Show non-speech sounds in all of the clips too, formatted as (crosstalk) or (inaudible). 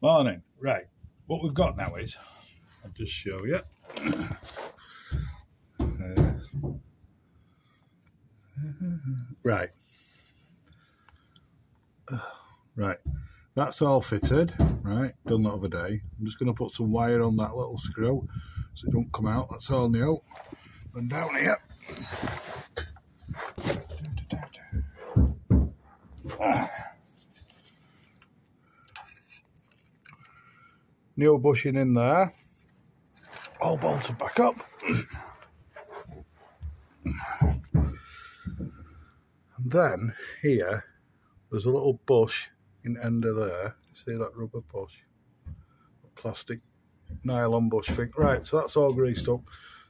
Morning. Right. What we've got now is, I'll just show you. Uh, right. Right. That's all fitted. Right. Done that other day. I'm just going to put some wire on that little screw so it don't come out. That's all new. And down here. New bushing in there. All bolted back up. And then here, there's a little bush in the end of there. See that rubber bush? Plastic nylon bush thing. Right, so that's all greased up.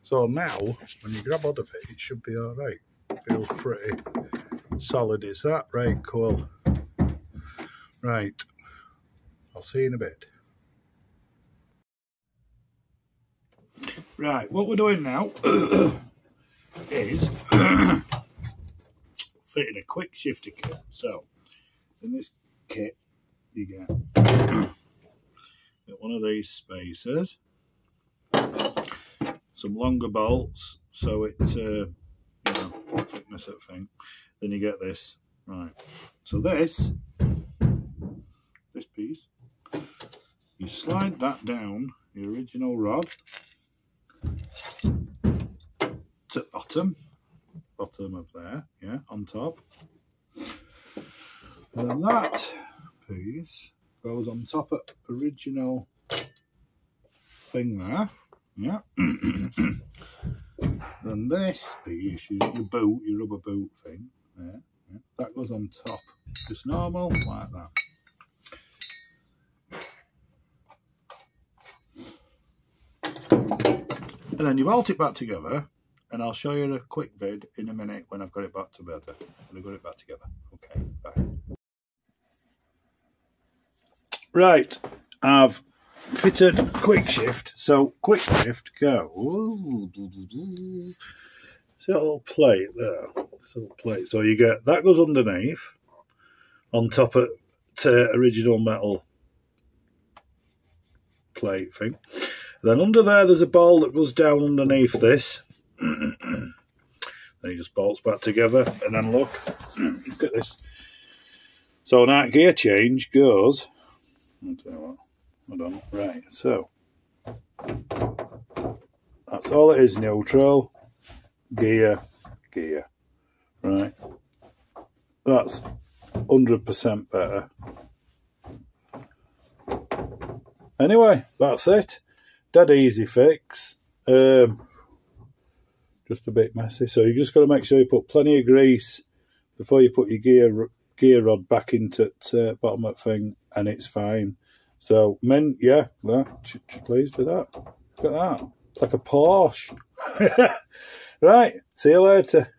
So now, when you grab hold of it, it should be all right. Feels pretty solid, is that? Right, cool. Right, I'll see you in a bit. Right, what we're doing now (coughs) is (coughs) fitting a quick shifter kit. So, in this kit, you get, (coughs) one of these spacers, some longer bolts, so it's, uh, you know, thickness of thing. Then you get this. Right. So this, this piece, you slide that down the original rod to bottom, bottom of there, yeah, on top. And then that piece goes on top of original thing there, yeah. (clears throat) and this piece, your, your boot, your rubber boot thing, there, yeah, that goes on top, just normal, like that. And then you bolt it back together, and I'll show you a quick vid in a minute when I've got it back together. When I've got it back together. Okay, bye. Right, I've fitted quick shift. So quick shift goes. See that little plate there? Little plate. So you get that goes underneath, on top of to original metal plate thing. Then under there, there's a ball that goes down underneath this. (clears throat) then he just bolts back together. And then look, (clears throat) look at this. So that gear change goes. Hold on. Right, so that's all it is neutral, gear, gear. Right, that's 100% better. Anyway, that's it dead easy fix. Um, just a bit messy. So you just got to make sure you put plenty of grease before you put your gear gear rod back into the uh, bottom the thing, and it's fine. So, men, yeah, that, pleased with that. Look at that. It's like a Porsche. (laughs) right, see you later.